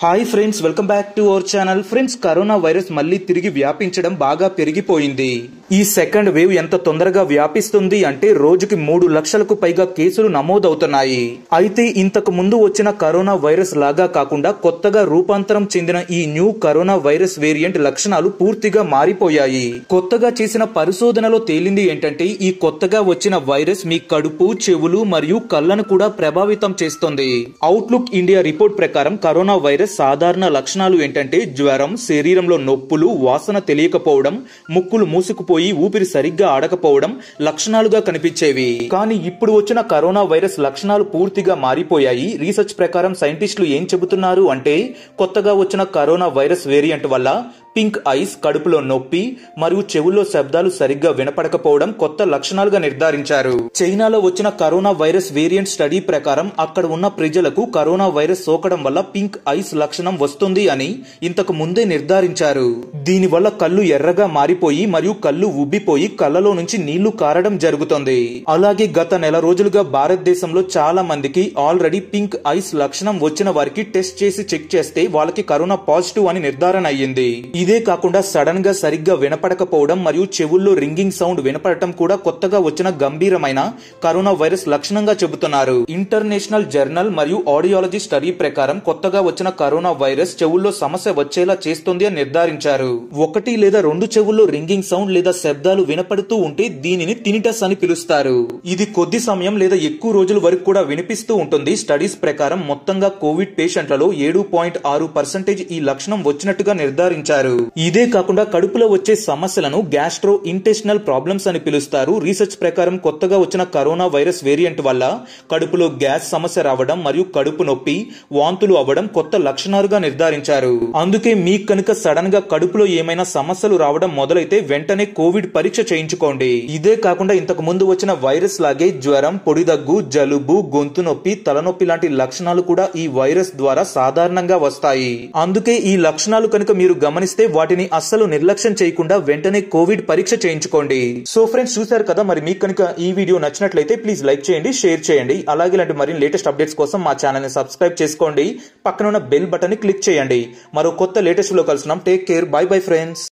Hi friends welcome back to our channel friends corona virus మళ్ళీ తిరిగి వ్యాపించడం బాగా పెరిగిపోయింది. ఈ సెకండ్ వేవ్ ఎంత తొందరగా వ్యాపిస్తుంది అంటే రోజుకి మూడు లక్షలకు పైగా కేసులు నమోదవుతున్నాయి. అయితే ఇంతకు ముందు వచ్చిన కరోనా వైరస్ లాగా కాకుండా కొత్తగా రూపాంతరం చెందిన ఈ న్యూ కరోనా వైరస్ వేరియంట్ లక్షణాలు పూర్తిగా మారిపోయాయి. కొత్తగా చేసిన పరిశోధనలో తేలింది ఏంటంటే ఈ కొత్తగా వచ్చిన వైరస్ మీ కడుపు చెవులు మరియు కళ్ళను కూడా ప్రభావితం చేస్తుంది. అవుట్లుక్ ఇండియా రిపోర్ట్ ప్రకారం కరోనా వైరస్ సాధారణ లక్షణాలు ఏంటంటే జ్వరం శరీరంలో నొప్పులు వాసన తెలియకపోవడం ముక్కులు మూసుకుపోయి ఊపిరి సరిగ్గా ఆడకపోవడం లక్షణాలుగా కనిపించేవి. కానీ ఇప్పుడు వచ్చిన కరోనా వైరస్ లక్షణాలు పూర్తిగా మారిపోయాయి. రీసెర్చ్ ప్రకారం సైంటిస్టులు ఏం చెబుతున్నారు అంటే కొత్తగా వచ్చిన కరోనా వైరస్ వేరియంట్ వల్ల పింక్ ఐస్ కడుపులో నొప్పి మరియు చెవుల్లో శబ్దాలు సరిగ్గా వినపడకపోవడం కొత్త లక్షణాలుగా నిర్ధారించారు. చైనాలో వచ్చిన కరోనా వైరస్ వేరియంట్ స్టడీ ప్రకారం అక్కడ ఉన్న ప్రజలకు కరోనా వైరస్ సోకడం వల్ల పింక్ ఐస్ లక్షణం వస్తుంది అని ఇంతకు ముందే నిర్ధారించారు. దీనివల్ల కళ్ళు ఎర్రగా మారిపోయి మరియు కళ్ళు ఉబ్బిపోయి కళ్ళలో నుంచి నీళ్ళు కారడం జరుగుతుంది. అలాగే గత నెల రోజులుగా భారతదేశంలో చాలా మందికి ఆల్రెడీ పింక్ ఐస్ లక్షణం వచ్చిన వారికి టెస్ట్ చేసి చెక్ చేస్తే వాళ్ళకి కరోనా పాజిటివ్ అని నిర్ధారణ అయ్యింది. ఇదే కాకుండా సడన్గా సరిగ్గా వినపడకపోవడం మరియు చెవుల్లో రింగింగ్ సౌండ్ వినపడటం కూడా కొత్తగా వచ్చిన గంభీరమైన కరోనా వైరస్ లక్షణంగా చెబుతున్నారు. ఇంటర్నేషనల్ జర్నల్ మరియు ఆడియాలజీ స్టడీ ప్రకారం కొత్తగా వచ్చిన కరోనా వైరస్ చెవుల్లో సమస్య వచ్చేలా చేస్తుంది అని నిర్ధారించారు. ఒకటి లేదా రెండు చెవుల్లో రింగింగ్ సౌండ్ లేదా శబ్దాలు వినపడుతూ ఉంటే దీనిని తినిటస్ అని పిలుస్తారు. ఇది కొద్ది సమయం లేదా ఎక్కువ రోజుల వరకు కూడా వినిపిస్తూ ఉంటుంది. స్టడీస్ ప్రకారం మొత్తంగా కోవిడ్ పేషెంట్లలో ఏడు పాయింట్ ఆరు పర్సెంటేజ్ ఈ లక్షణం వచ్చినట్టుగా నిర్ధారించారు. ఇదే కాకుండా కడుపులో వచ్చే సమస్యలను గ్యాస్ట్రో ఇంటెస్టినల్ ప్రాబ్లమ్స్ అని పిలుస్తారు. రీసెర్చ్ ప్రకారం కొత్తగా వచ్చిన కరోనా వైరస్ వేరియంట్ వల్ల కడుపులో గ్యాస్ సమస్య రావడం మరియు కడుపు నొప్పి వాంతులు అవ్వడం కొత్త లక్షణాలుగా నిర్ధారించారు. అందుకే మీకు కనుక సడన్గా కడుపులో ఏమైనా సమస్యలు రావడం మొదలైతే వెంటనే కోవిడ్ పరీక్ష చేయించుకోండి. ఇదే కాకుండా ఇంతకు ముందు వచ్చిన వైరస్ లాగే జ్వరం పొడిదగ్గు జలుబు గొంతు నొప్పి తలనొప్పి లాంటి లక్షణాలు కూడా ఈ వైరస్ ద్వారా సాధారణంగా వస్తాయి. అందుకే ఈ లక్షణాలు కనుక మీరు గమనిస్తే వాటిని అస్సలు నిర్లక్ష్యం చేయకుండా వెంటనే కోవిడ్ పరీక్ష చేయించుకోండి. సో ఫ్రెండ్స్ చూశారు కదా మరి మీకు కనుక ఈ వీడియో నచ్చినట్లయితే ప్లీజ్ లైక్ చేయండి షేర్ చేయండి. అలాగే ఇలాంటి మరిన్ని లేటెస్ట్ అప్డేట్స్ కోసం మా ఛానల్ని సబ్స్క్రైబ్ చేసుకోండి. పక్కన ఉన్న బెల్ బటన్ని క్లిక్ చేయండి. మరో కొత్త లేటెస్ట్లో కలుసుకున్నాం take care. Bye bye friends.